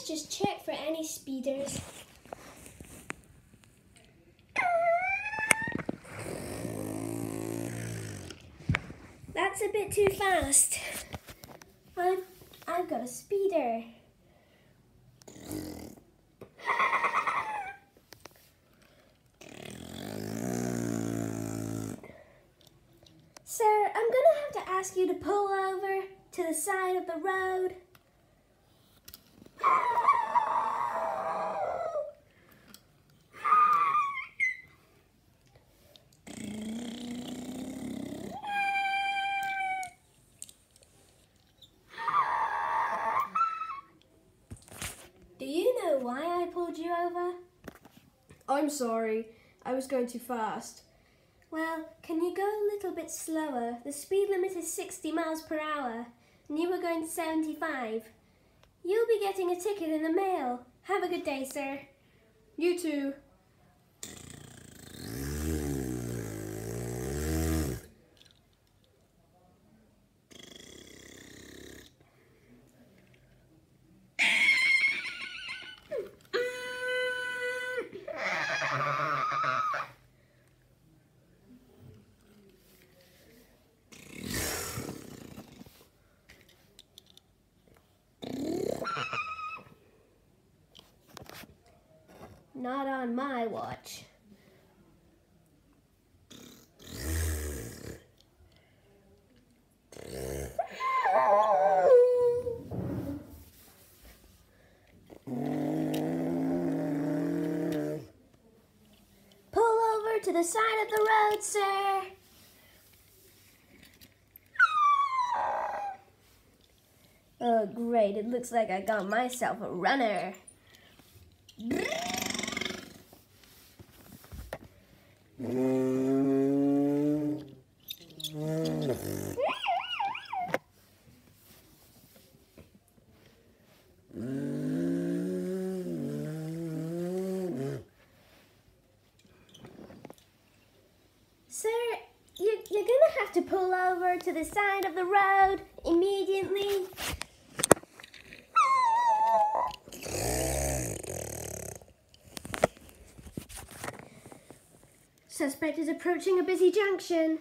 let's just check for any speeders. That's a bit too fast. I've, I've got a speeder. Sir, I'm gonna have to ask you to pull over to the side of the road. Do you know why I pulled you over? I'm sorry. I was going too fast. Well, can you go a little bit slower? The speed limit is 60 miles per hour, and you were going 75. You'll be getting a ticket in the mail. Have a good day, sir. You too. Not on my watch. Pull over to the side of the road, sir. Oh, great. It looks like I got myself a runner. Sir, you, you're gonna have to pull over to the side of the road immediately. Suspect is approaching a busy junction.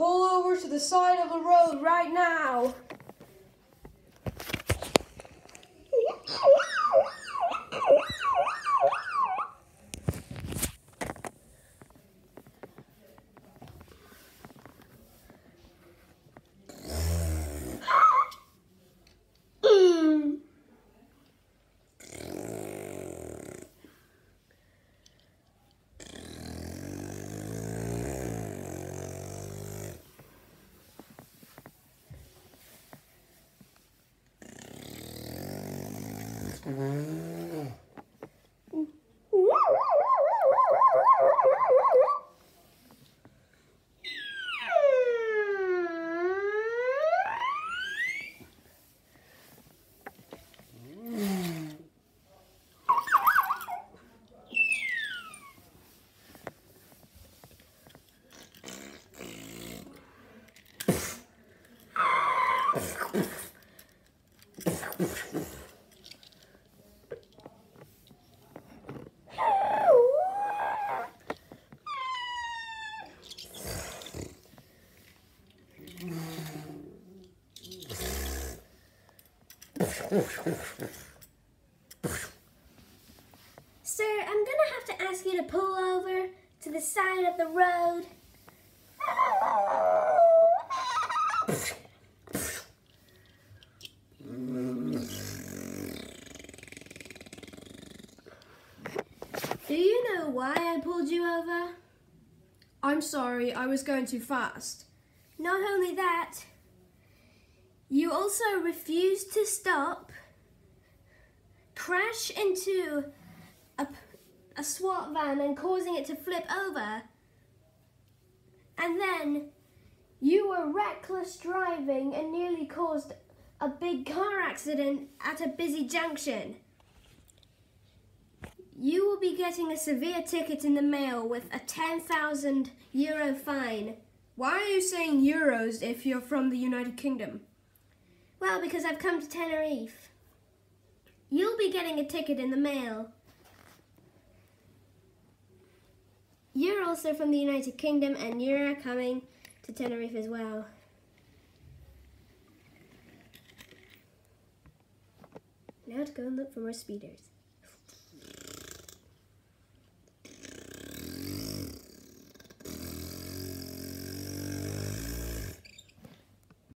Pull over to the side of the road right now. うん。Sir, I'm gonna have to ask you to pull over to the side of the road. Do you know why I pulled you over? I'm sorry, I was going too fast. Not only that, you also refused to stop, crash into a, a SWAT van and causing it to flip over, and then you were reckless driving and nearly caused a big car accident at a busy junction. You will be getting a severe ticket in the mail with a 10,000 euro fine. Why are you saying euros if you're from the United Kingdom? Well, because I've come to Tenerife. You'll be getting a ticket in the mail. You're also from the United Kingdom and you're coming to Tenerife as well. Now to go and look for more speeders.